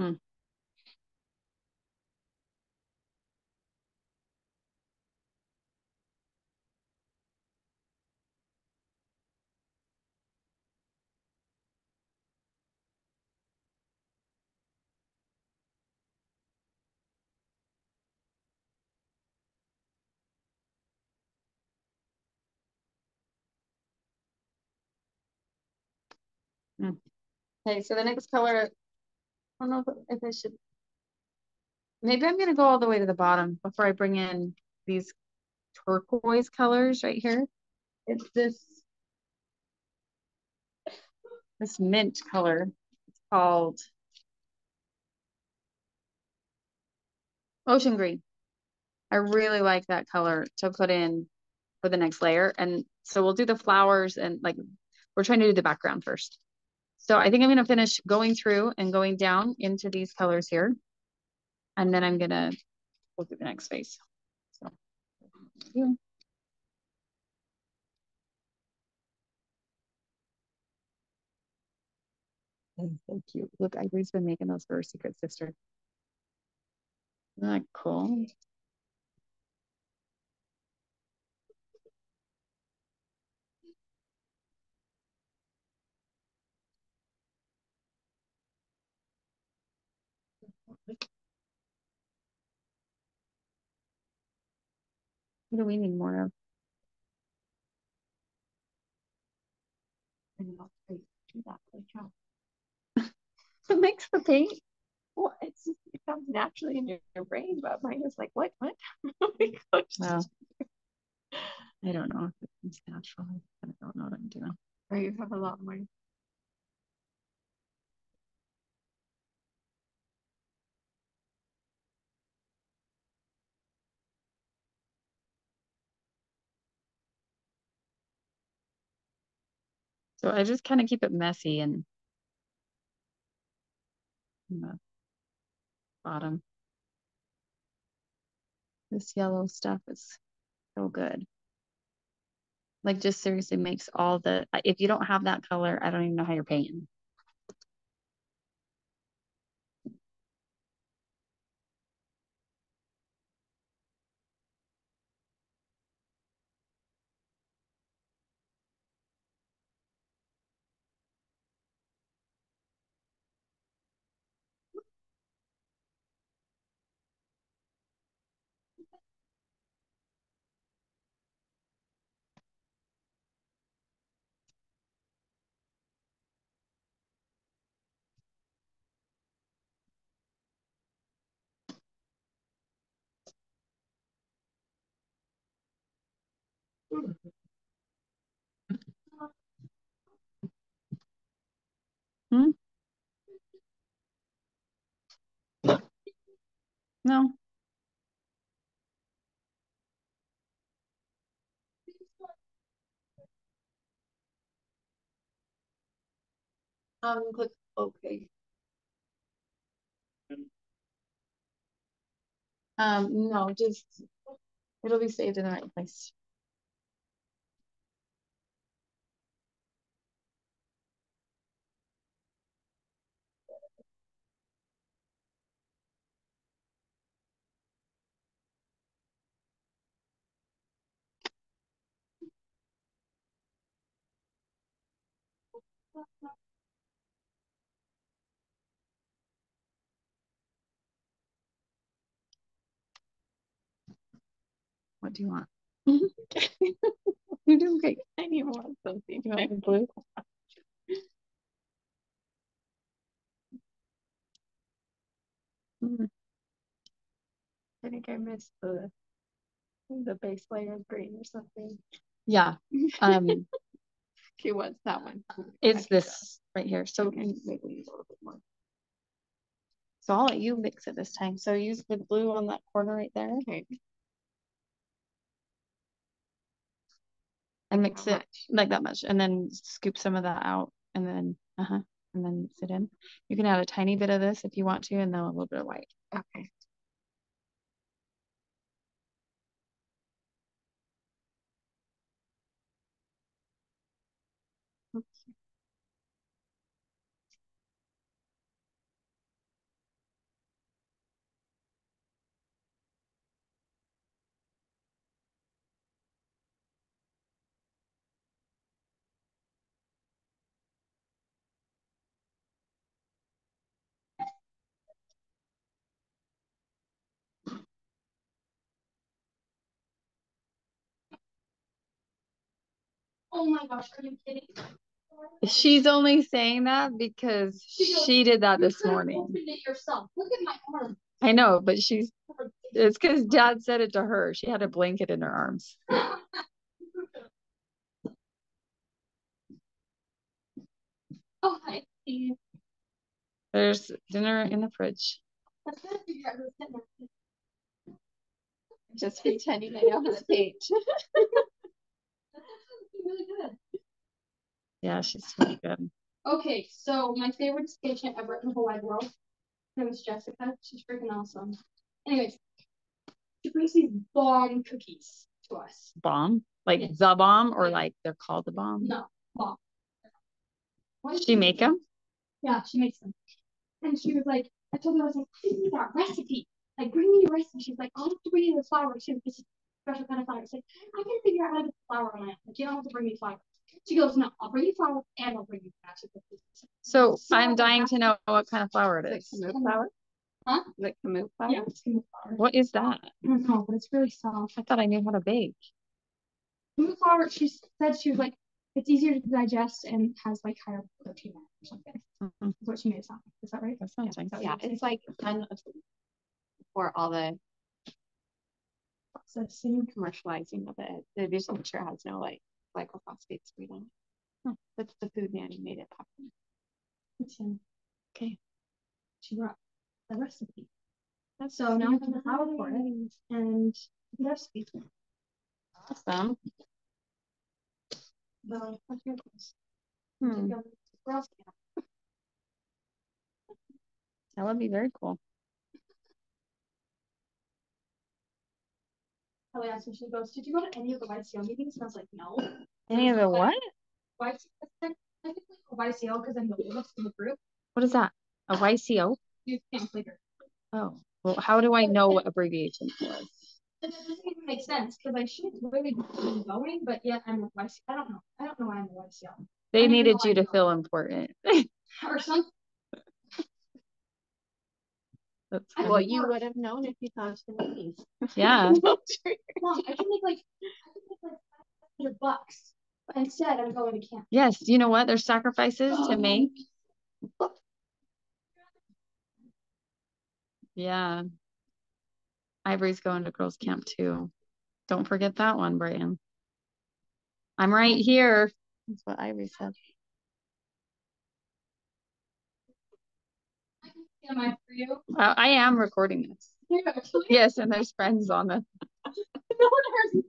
Hmm. Okay, so the next color, I don't know if, I should, maybe I'm gonna go all the way to the bottom before I bring in these turquoise colors right here. It's this, this mint color. It's called Ocean Green. I really like that color to put in for the next layer. And so we'll do the flowers and like, we're trying to do the background first. So I think I'm going to finish going through and going down into these colors here. And then I'm going to look at the next phase. So, so cute. Look, Ivory's been making those for her secret sister. Isn't that cool? What do we need more of? Do that. Good job. it makes the paint. Well, it's just, it comes naturally in your, your brain, but mine is like, what, what? Well, I don't know if it's natural. I don't know what I'm doing. Or you have a lot more. So I just kind of keep it messy and the bottom. This yellow stuff is so good. Like just seriously makes all the, if you don't have that color, I don't even know how you're painting. Hmm? No. Um, click OK. Um, no, just, it'll be saved in the right place. What do you want? You're doing great. I need more something. You want blue? I think I missed the the base layer of green or something. Yeah. Um, Okay, what's that one? it's this right here. So, Okay, maybe a little bit more. so I'll let you mix it this time. So use the blue on that corner right there Okay. And mix it like that much, and then scoop some of that out, and then uh huh, and then mix it in. You can add a tiny bit of this if you want to, and then a little bit of white. Okay. Oh my gosh, are you kidding? She's only saying that because She goes, she did that You this morning. it yourself. Look at my arm. I know, but she's it's because dad said it to her. She had a blanket in her arms. Oh, hi, Steve. There's dinner in the fridge. I was trying to figure out who's sitting there. Just pretending I know how to paint. That's actually really good. Yeah, she's really good. Okay, so my favorite patient ever in the whole wide world. Her name is Jessica. She's freaking awesome. Anyways, she brings these bomb cookies to us. Bomb? Like Yes. the bomb or Yeah. like they're called the bomb? No, bomb. Why Does she make them? Yeah, she makes them. And she was like, I told her, I was like, I need that recipe. Like, bring me your recipe. She's like, I'll have to bring you the flour. She was this special kind of flour. It's like, I can figure out how to get flour on my own. Like, you don't have to bring me flour. She goes, No, I'll bring you flour and I'll bring you actually cookies. So So I'm dying to know what kind of flour it is. Like is. kamut flour? Huh? Like kamut flour? Yeah, it's smooth. What is that? I don't know, but it's really soft. I thought I knew how to bake. Smooth flour, she said she was like, it's easier to digest and has like higher protein or something. Mhm. That's what she made it sound. Is that right? That sounds Yeah, like is that what Yeah, you said? it's like done for all the processing. commercializing of it. The dishwasher has no like glycophosphates we don't. Hmm. That's the food nanny made it happen. Okay. She brought the recipe. So now I have the flour for it and the recipe. Awesome. The what's your place? Hmm. Go to Girl Scout. That would be very cool. Kelly asked me, she goes, Did you go to any of the YCO meetings? And I was like, No. Any of the what? YCO, technically a YCO because I'm the oldest in the group. What is that? A YCO? Youth camp leader. Oh, well, how do I know what abbreviation was? It doesn't even make sense because I should really be going, but yet I'm with YCO. I don't know. I don't know why I'm a YCO. They needed you to feel important. Or something. That's I funny. Well, you would have known if you thought to the meetings. Yeah. Mom, I can make like I can make like hundred bucks. But instead I'm going to camp. Yes, you know what? There's sacrifices to um, make. Yeah. Ivory's going to girls' camp too. Don't forget that one, Brian. I'm right here. That's what Ivory said. Am I for you? I, I am recording this. Yeah, actually. Yes, and there's friends on the. No, there's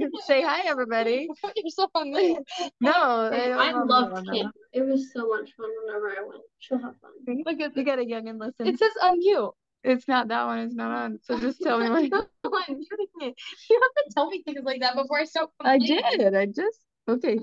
not. Say hi, everybody. Put yourself on there. No, they don't I want me loved on that. camp. It was so much fun whenever I went. She'll have fun. Look at, look at a young and listen. It says unmute. It's not that one. It's not on. So just tell me when. I'm muting it. You have to tell me things like that before I start I did. I just. Okay.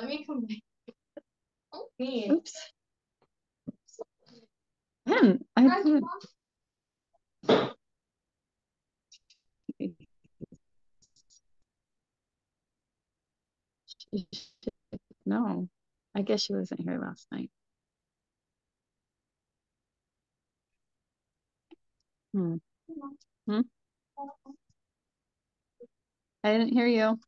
Let me come back. Oh. Oops. Hmm. I No, I guess she wasn't here last night. Hmm. Hmm? I didn't hear you.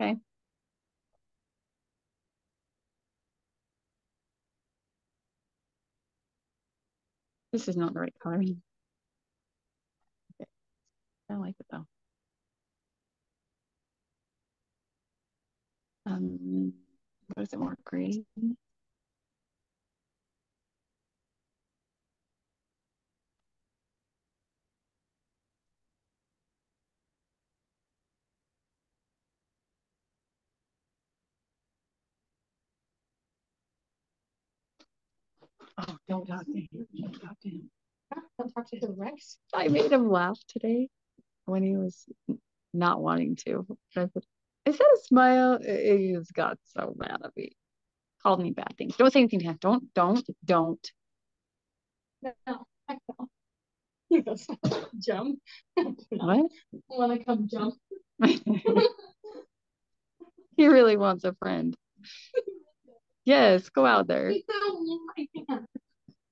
Okay. This is not the right color. Okay. I like it though. Um, what is it more green? Oh, don't talk to him. Don't talk to him. Don't talk to the Rex. I made him laugh today when he was not wanting to. I said, Is that a smile? He just got so mad at me. Called me bad things. Don't say anything to him. Don't, don't, don't. No, I know. He goes, jump. What? Wanna come jump? he really wants a friend. Yes, go out there. He fell in my hand.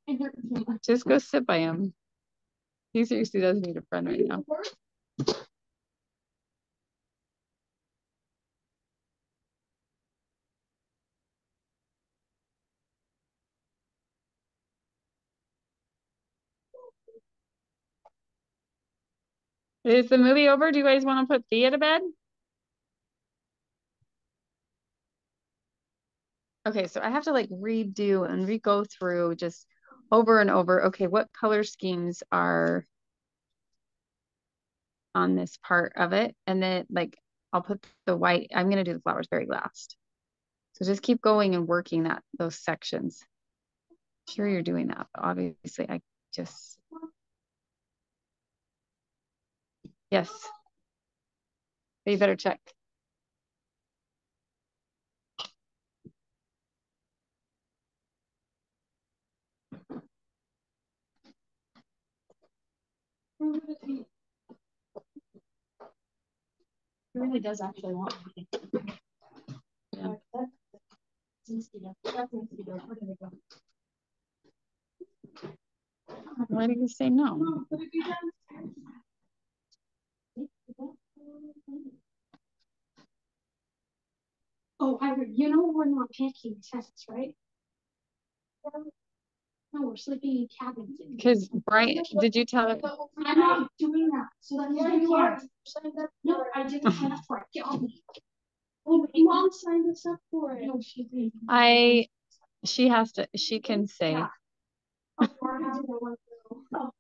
It hurt so much. Just go sit by him. He seriously does need a friend right now. Is the movie over? Do you guys want to put Thea to bed? Okay, so I have to like redo and re-go through just over and over. Okay, what color schemes are on this part of it? And then like I'll put the white, I'm gonna do the flowers very last. So just keep going and working that those sections. Sure you're doing that, but obviously I just Yes. You better check. He really does actually want me. Yeah. Did it go? Why do you say no? Oh, but you I, re- you know, we're not taking tests, right? No, we're sleeping in cabins. Because Brian, did you tell her? I'm not doing that, so that means Yeah, you are. No, I didn't sign up for it. Get off me. Oh, but mom signed us up for it. No, she didn't. I, she has to, she can say, Yeah. Oh, we're having a one girl.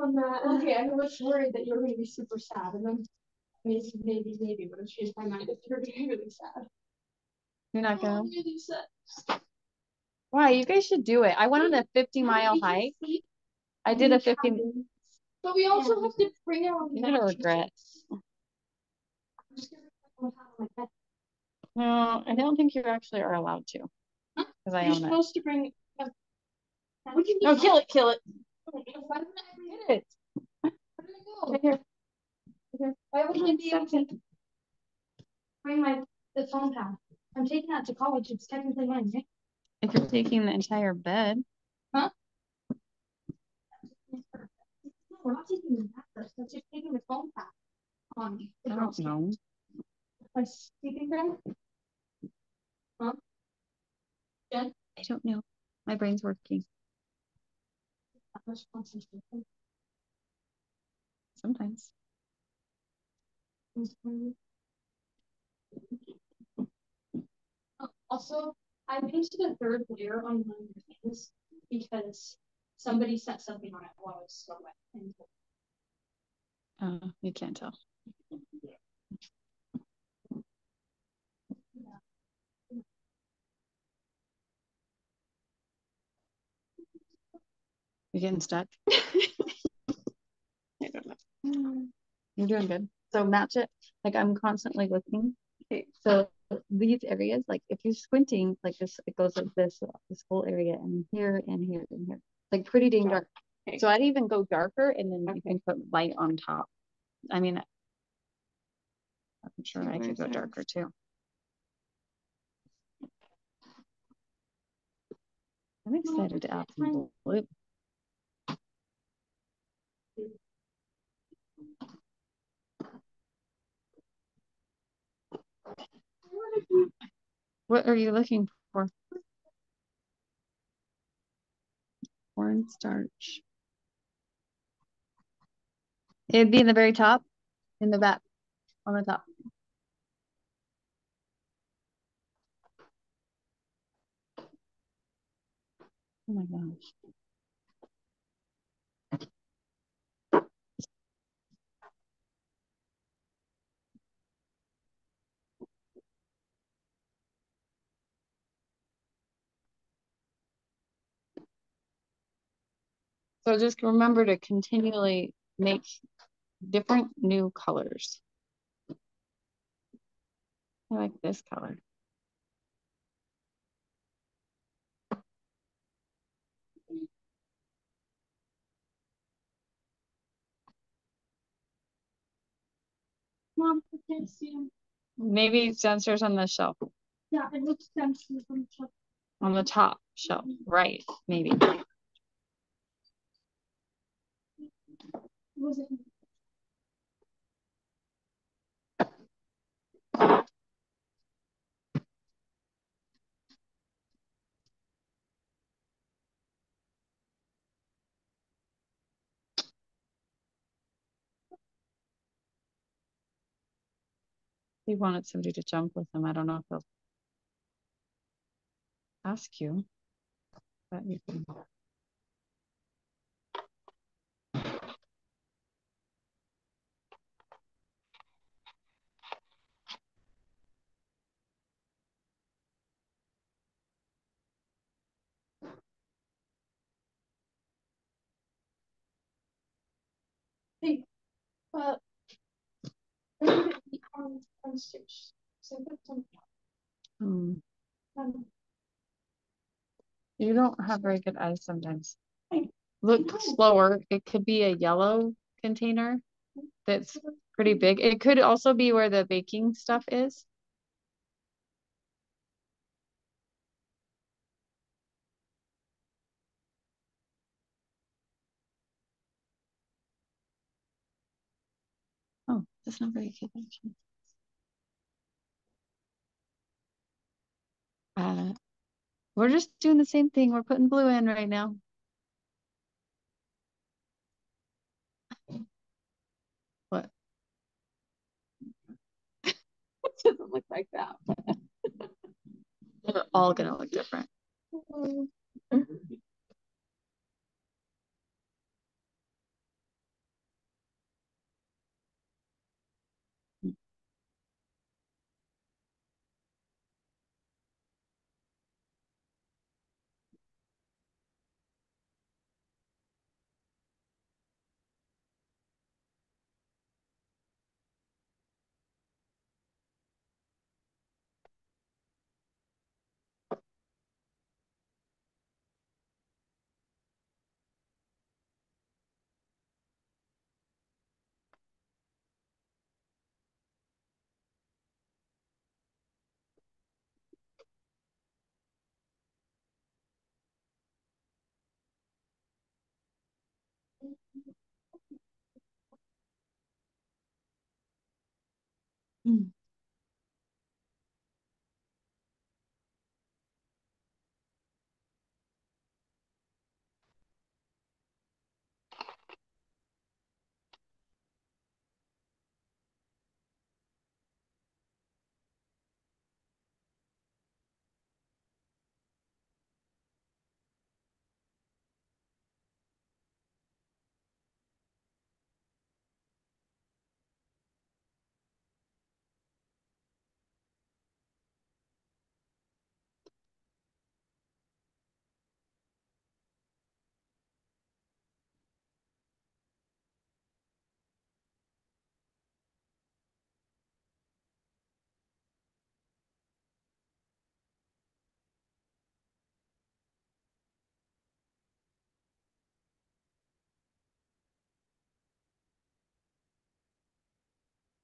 On that. Okay, I was worried that you were gonna be super sad and then maybe, maybe, maybe, but it changed my mind. If you're gonna be really sad. you're not Oh, gonna, I'm really sad. Why? You guys should do it. I went on a 50 mile hike. I did a the 50, But we also have to bring our. you're. I'm gonna put them on my bed. No, I don't think you actually are allowed to. Huh? Because I You're own it. supposed to bring. a- What do you No, kill it, kill it. Why wouldn't I Get it. Where did it go? Right here. Why wouldn't I be able to bring my, the phone pad? I'm taking that to college, it's technically mine, right? If you're taking the entire bed, No, we're not taking the mattress, that's just taking the phone pad. On. I don't know. My sleeping bag? Huh? Jen? I don't know. My brain's working That was concentration. sometimes. Also, I painted a third layer on one of your things because somebody set something on it while I was still wet. and Uh, you can't tell. You're getting stuck. I don't know. You're doing good. So match it. Like I'm constantly looking. Okay, so these areas, like if you're squinting, like this, it goes like this, this whole area, and here and here and here, like pretty dang dark. Okay. So I'd even go darker, and then you can put light on top. I mean, I'm sure I could go darker too. I'm excited to add some blue. What are you looking for? Cornstarch. It'd be in the very top, in the back, on the top. Oh my gosh. So just remember to continually make different new colors. I like this color. Mom, I can't see them. Maybe downstairs on the shelf, Yeah, it looks fancy from the top. on the top shelf, right, maybe. Was it? He wanted somebody to jump with him. I don't know if he'll ask you. But you can. Be on downstairs? So I put some, um, You don't have very good eyes sometimes. Look slower. It could be a yellow container that's pretty big. It could also be where the baking stuff is. Oh, that's not very good. actually. Uh, we're just doing the same thing. We're putting blue in right now. What? It doesn't look like that. They're all gonna look different. Mm.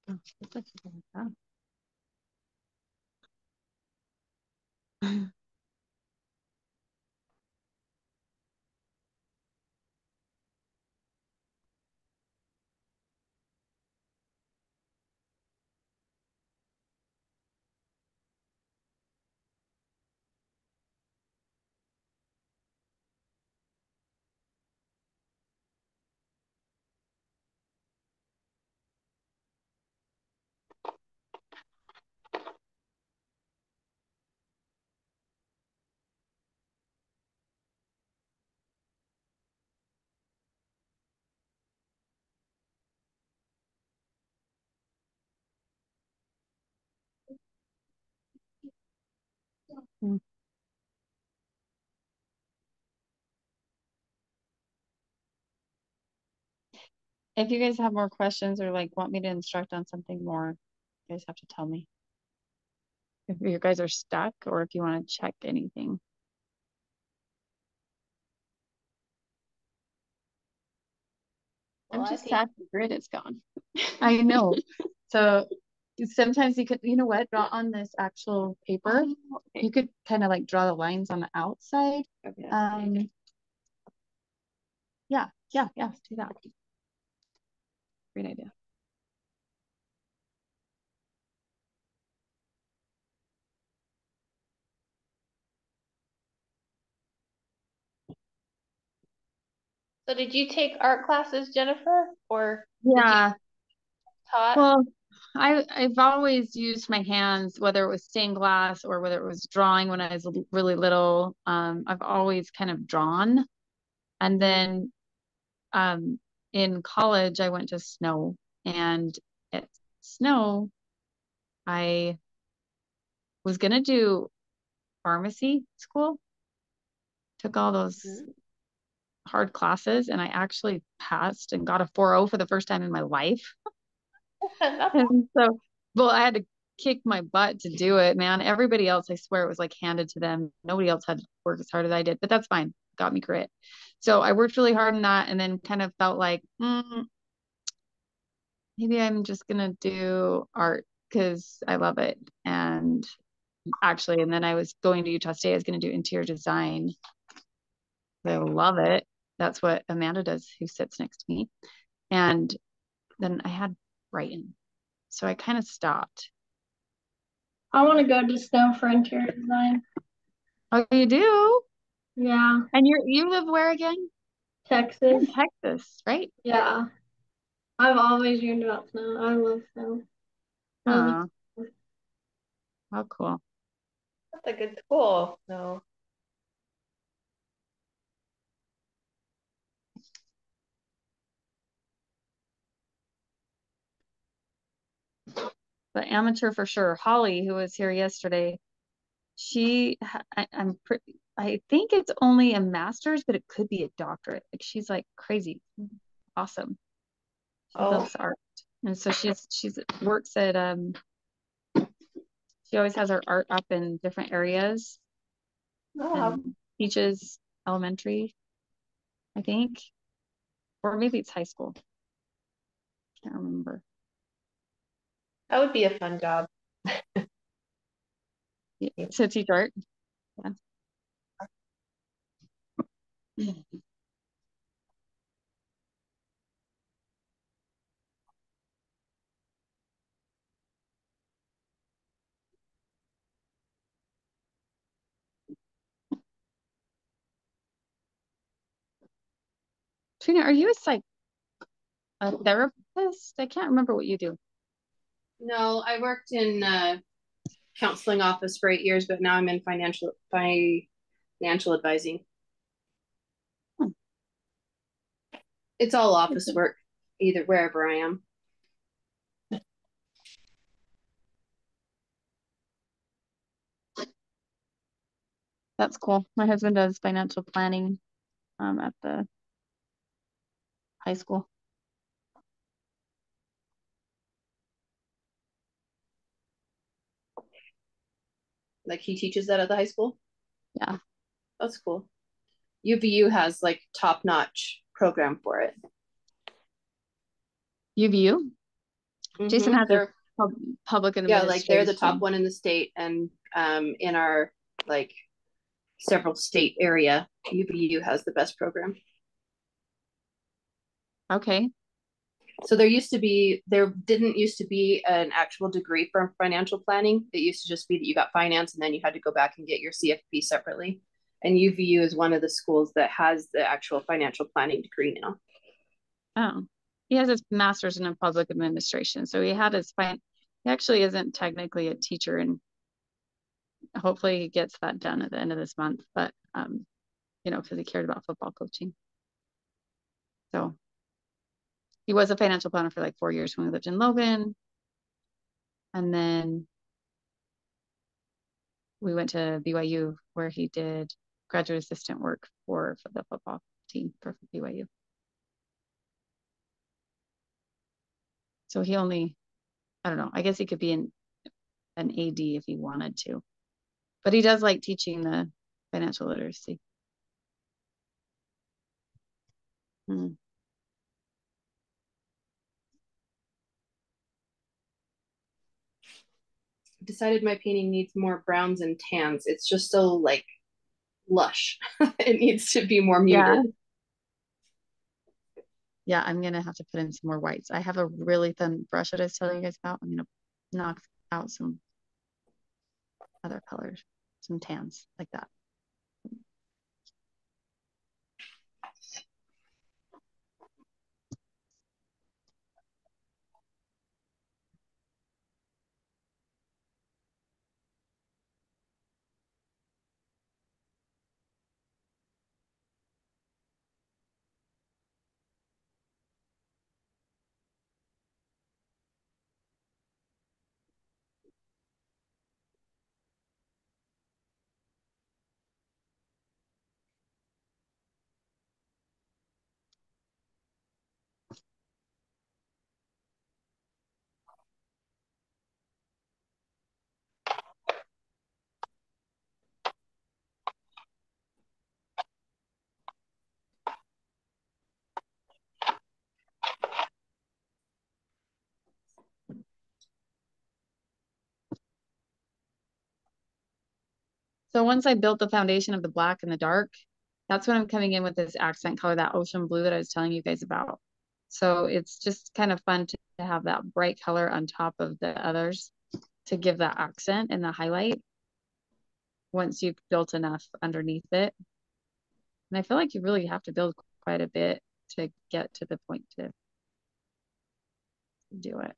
Mm. Oh, looks like something like that. Hmm. If you guys have more questions or like want me to instruct on something more, you guys have to tell me. If you guys are stuck or if you want to check anything. I'm just think- sad the grid is gone. I know. So sometimes you could, you know what, draw on this actual paper. Oh, okay. You could kind of like draw the lines on the outside. Okay. Um, yeah, yeah, yeah, do that. Great idea. So did you take art classes, Jennifer, or you- Yeah, taught? well, I I've always used my hands, whether it was stained glass or whether it was drawing when I was really little. Um, I've always kind of drawn. And then um in college I went to Snow and at Snow I was gonna do pharmacy school. Took all those Mhm. hard classes and I actually passed and got a 4.0 for the first time in my life. And so, well, I had to kick my butt to do it, man. Everybody else, I swear, it was like handed to them. Nobody else had to work as hard as I did, but that's fine. Got me grit. So I worked really hard on that and then kind of felt like, mm, maybe I'm just gonna do art because I love it. And actually, and then I was going to Utah State, I was gonna do interior design. I love it. That's what Amanda does, who sits next to me. And then I had Brighton. So I kind of stopped. I want to go to Snow for interior design. Oh, you do? Yeah, And you're you live where again? Texas. in Texas, right? Yeah. I've always dreamed about snow. I love snow. I love Aw. How cool. That's a good school. No. But amateur for sure. Holly, who was here yesterday, she I, I'm pretty I think it's only a master's, but it could be a doctorate. Like she's like crazy. Awesome. She Oh. loves art. And so she's she's works at um she always has her art up in different areas. Oh, teaches elementary, I think, or maybe it's high school. Can't remember. That would be a fun job. So teach art. Yeah. Trina, are you a psych a therapist? I can't remember what you do. No, I worked in uh counseling office for eight years, but now I'm in financial financial advising. Hmm. It's all office work, either wherever I am. That's cool. My husband does financial planning um at the high school. Like he teaches that at the high school. Yeah. That's cool. UVU has like top notch program for it. UVU, Jason Mhm. has a pub- public yeah, like they're the top one in the state and um in our like several state area, UVU has the best program. Okay. So there used to be, there didn't used to be an actual degree for financial planning. It used to just be that you got finance and then you had to go back and get your CFP separately. And UVU is one of the schools that has the actual financial planning degree now. Oh, he has his master's in public administration. So he had his fin, he actually isn't technically a teacher and hopefully he gets that done at the end of this month, but um, you know, because he cared about football coaching. So he was a financial planner for like four years when we lived in Logan. And then we went to BYU where he did graduate assistant work for, for the football team for BYU. So he only, I don't know, I guess he could be an, an AD if he wanted to. But he does like teaching the financial literacy. Hmm. Decided my painting needs more browns and tans. It's just so like lush. it needs to be more muted. Yeah. Yeah, I'm gonna have to put in some more whites. I have a really thin brush that I was telling you guys about. I'm gonna knock out some other colors, some tans like that. So once I built the foundation of the black and the dark, that's when I'm coming in with this accent color, that ocean blue that I was telling you guys about. So it's just kind of fun to have that bright color on top of the others to give that accent and the highlight once you've built enough underneath it. And I feel like you really have to build quite a bit to get to the point to do it.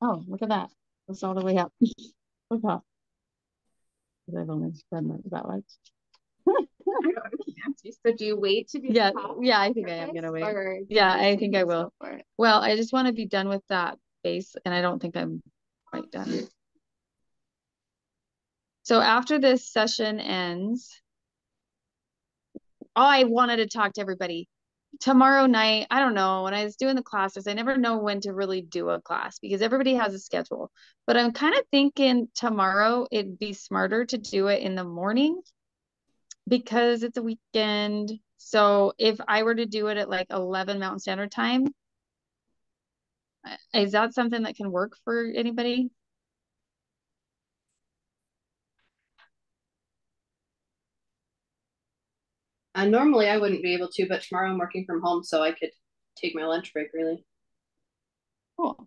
Oh, look at that. It's all the way up. look up. I've only done that like. So do you wait to be Yeah, yeah, I think I am gonna wait. Yeah, I think I will. Well, I just want to be done with that base and I don't think I'm quite done. So after this session ends, oh, I wanted to talk to everybody tomorrow night, I don't know, when I was doing the classes, I never know when to really do a class because everybody has a schedule. But I'm kind of thinking tomorrow it'd be smarter to do it in the morning because it's a weekend. So if I were to do it at like 11 Mountain Standard Time, is that something that can work for anybody? Uh, normally I wouldn't be able to, but tomorrow I'm working from home, so I could take my lunch break really. Cool.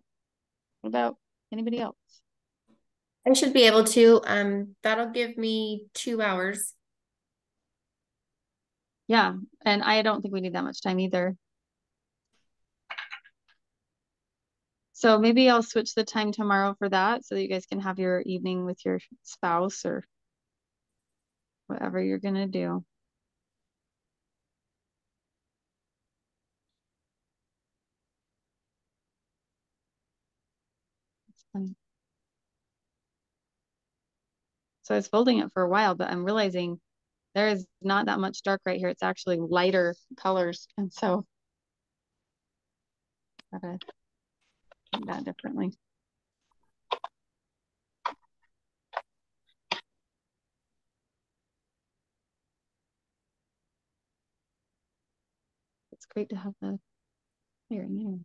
What about anybody else? I should be able to. Um, that'll give me two hours. Yeah, and I don't think we need that much time either. So maybe I'll switch the time tomorrow for that so that you guys can have your evening with your spouse or whatever you're gonna do. And so I was folding it for a while, but I'm realizing there is not that much dark right here. It's actually lighter colors. And so gotta do that differently. It's great to have the layering in.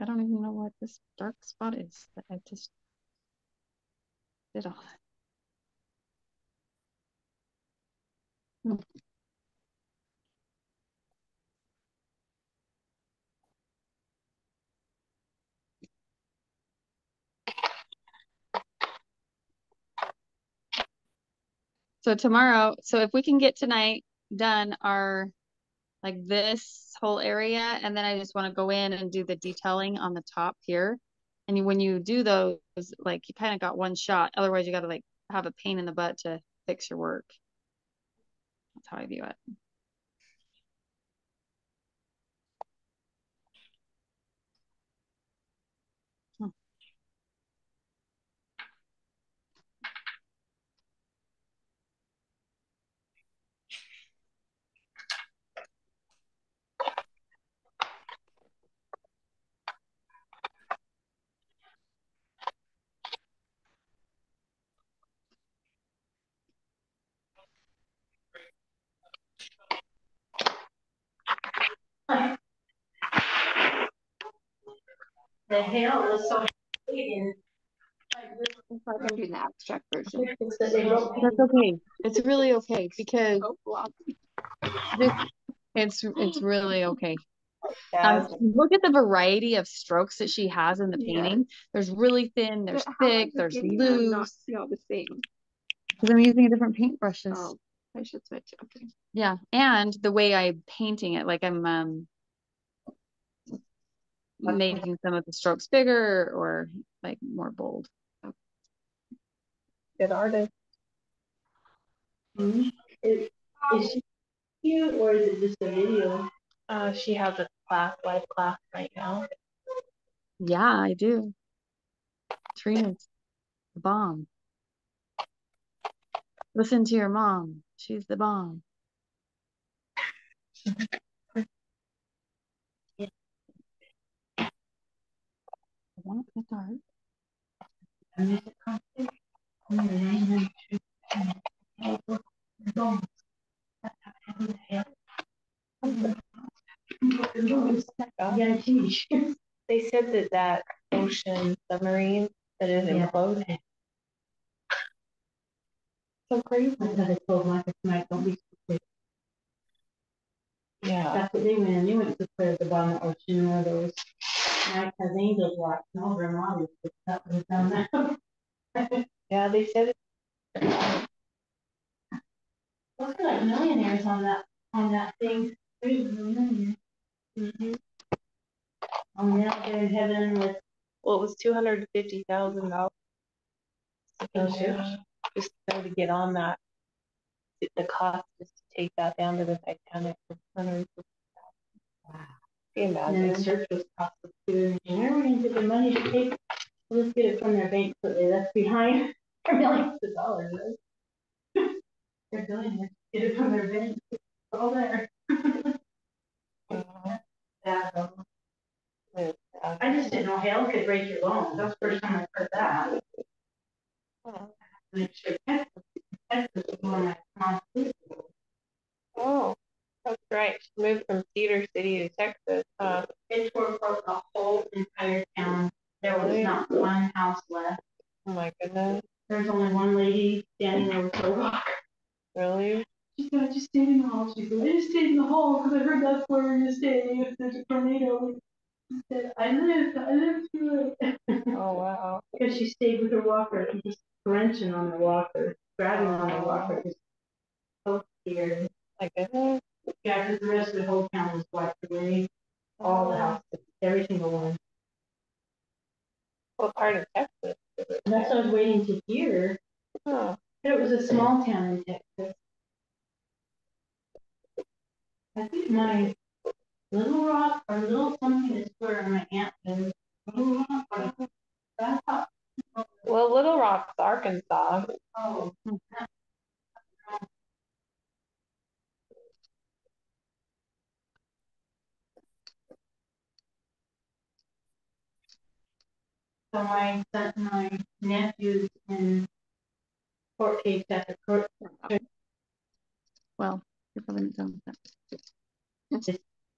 I don't even know what this dark spot is. but I just did all that. So tomorrow, so if we can get tonight done our like this whole area, and then I just want to go in and do the detailing on the top here. And when you do those, like you kind of got one shot. Otherwise, you got to like have a pain in the butt to fix your work. That's how I view it. The hail was so big and. If I can do the abstract version. That they wrote That's okay. It's really okay because Oh, this, it's it's really okay. Um, look at the variety of strokes that she has in the Yeah. painting. There's really thin, there's thick, is it there's getting them not loose. to all the same? Because I'm using different paintbrushes. Oh, I should switch. Okay. Yeah, and the way I'm painting it, like I'm um making some of the strokes bigger or like more bold. Good artist. Is, is she cute or is it just a video? Uh, she has a class, live class right now. Yeah, I do. Trina's the bomb. Listen to your mom. She's the bomb. want the dark. Yeah. They said that that ocean submarine that is Yeah. imploding. So crazy. I thought I told Michael tonight, don't be stupid. Yeah. That's what they went, and they went to clear the bottom of the ocean, one of those. Mike has angels watching over him, obviously, that was down there. Yeah, they said it. Look like millionaires on that, on that thing. There's a millionaire. Mhm. Oh, yeah, they're in heaven with, Well, it was two hundred and fifty thousand dollars. Oh, sure. Just so to get on that. The- The cost is to take that down to the Titanic for hundred. Wow. Can you and imagine? church was too, and where are we gonna get the money to pay? Well, Let's get it from their bank, so they left behind for millions of dollars. They're billionaires, get it from their bank, it's all there. Yeah, I just didn't know hail could break your bones, that's the first time I've heard that. Make sure Texas, Texas is one of my mom's Oh, that's right. She moved from Cedar City to Texas, huh? It tore apart the whole entire town, there was Really? not one house left, Oh my goodness, there's only one lady standing there with a rock. really? She said, I just stayed in the hall. She said, I just stayed in the hall because I heard that's where we're gonna stay if there's a tornado. She said, I lived, I lived through it. Oh, wow. Because she stayed with her walker and just wrenching on the walker, grabbing on the walker, just so scared. My goodness. Yeah, because the rest of the whole town was wiped away, all the houses, every single one. What part of Texas? And that's what I was waiting to hear. Huh. But it was a small town in Texas. I think my Little Rock or Little something is where my aunt lives. Little Rock or Well, Little Rock's Arkansas. oh. So my son, my nephews in court case at the court Well, you're probably not done with that.